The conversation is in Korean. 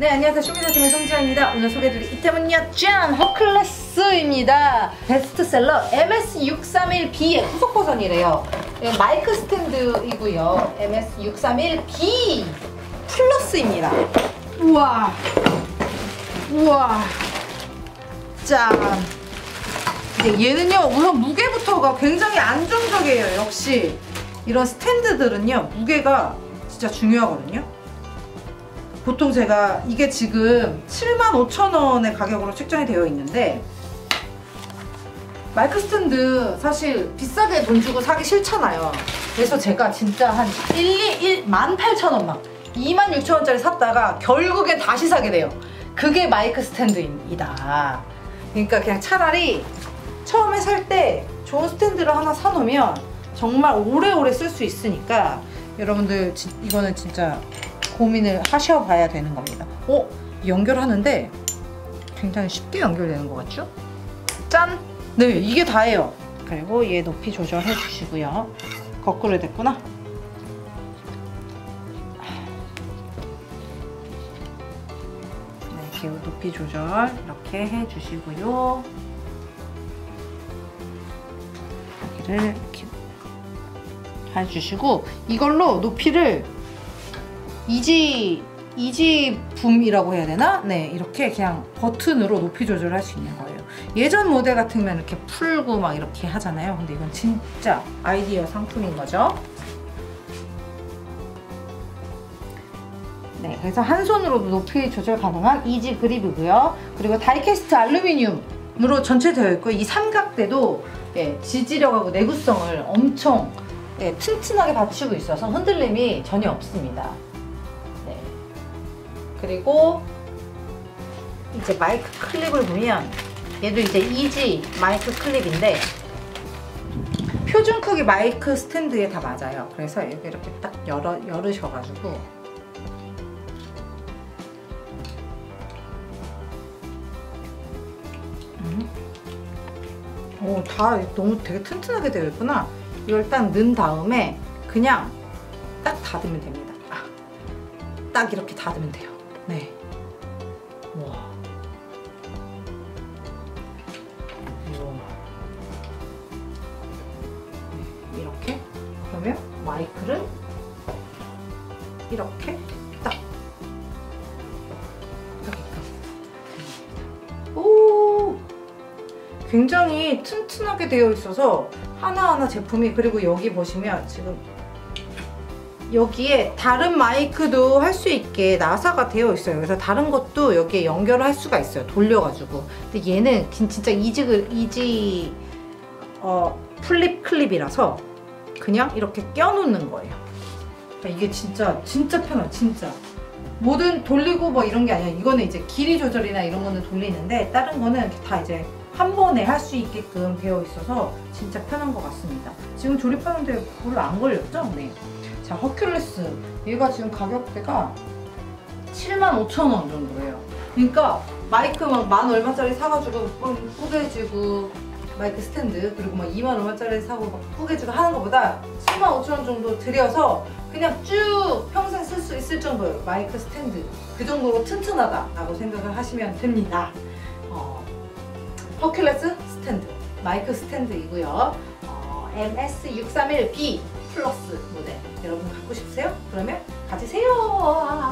네 안녕하세요. 쇼미더팀의 송지아입니다. 오늘 소개해드릴 이템은요 짠! 허클레스입니다. 베스트셀러 MS631B의 후속 버전이래요. 네, 마이크 스탠드이고요. MS631B 플러스입니다. 우와. 우와. 짠 네, 얘는요 우선 무게부터가 굉장히 안정적이에요 역시. 이런 스탠드들은요 무게가 진짜 중요하거든요 보통 제가 이게 지금 75,000원의 가격으로 책정이 되어 있는데 마이크 스탠드 사실 비싸게 돈 주고 사기 싫잖아요. 그래서 제가 진짜 한 1, 2, 1, 18,000원 막 26,000원짜리 샀다가 결국엔 다시 사게 돼요. 그게 마이크 스탠드입니다. 그러니까 그냥 차라리 처음에 살 때 좋은 스탠드를 하나 사놓으면 정말 오래오래 쓸 수 있으니까 여러분들 이거는 진짜 고민을 하셔봐야 되는 겁니다. 어? 연결하는데 굉장히 쉽게 연결되는 것 같죠? 짠! 네, 이게 다예요. 그리고 얘 높이 조절해 주시고요. 거꾸로 됐구나. 네, 이렇게 높이 조절 이렇게 해 주시고요. 여기를 이렇게 해주시고 이걸로 높이를 easy easy boom이라고 해야 되나? 네 이렇게 그냥 버튼으로 높이 조절할 수 있는 거예요. 예전 모델 같으면 이렇게 풀고 막 이렇게 하잖아요. 근데 이건 진짜 아이디어 상품인 거죠? 네 그래서 한 손으로도 높이 조절 가능한 easy grip이고요. 그리고 die-cast 알루미늄으로 전체 되어 있고 이 삼각대도 예, 지지력하고 내구성을 엄청 예, 튼튼하게 받치고 있어서 흔들림이 전혀 없습니다 그리고 이제 마이크 클립을 보면 얘도 이제 이지 마이크 클립인데 표준 크기 마이크 스탠드에 다 맞아요. 그래서 여기 이렇게 딱 열어, 열으셔가지고 음. 오, 다 너무 되게 튼튼하게 되어 있구나. 이걸 딱 넣은 다음에 그냥 딱 닫으면 됩니다. 아, 딱 이렇게 닫으면 돼요. 네. 와. 네, 이렇게? 그러면 마이크를 이렇게 딱. 오! 굉장히 튼튼하게 되어 있어서 하나하나 제품이 그리고 여기 보시면 지금 여기에 다른 마이크도 할 수 있게 나사가 되어 있어요. 그래서 다른 것도 여기에 연결할 수가 있어요. 돌려가지고. 근데 얘는 진짜 easy, easy 어, flip clip이라서 그냥 이렇게 껴놓는 거예요. 그러니까 이게 진짜 진짜 편해 진짜. 뭐든 돌리고 뭐 이런 게 아니야. 이거는 이제 길이 조절이나 이런 거는 돌리는데 다른 거는 다 이제 한 번에 할 수 있게끔 되어 있어서 진짜 편한 것 같습니다. 지금 조립하는데 별로 안 걸렸죠? 네. 자, 허큘레스. 얘가 지금 가격대가 75,000원 정도예요. 그러니까 마이크 막 만 얼마짜리 사가지고 뿌개지고 마이크 스탠드 그리고 막 2만 얼마짜리 사고 막 뿌개지고 하는 것보다 7만 5천 원 정도 들여서 그냥 쭉 평생 쓸 수 있을 정도예요. 마이크 스탠드. 그 정도로 튼튼하다라고 생각을 하시면 됩니다. 어, 허큘레스 스탠드. 마이크 스탠드이고요. 어, MS631B 플러스 모델 여러분 갖고 싶으세요? 그러면 가지세요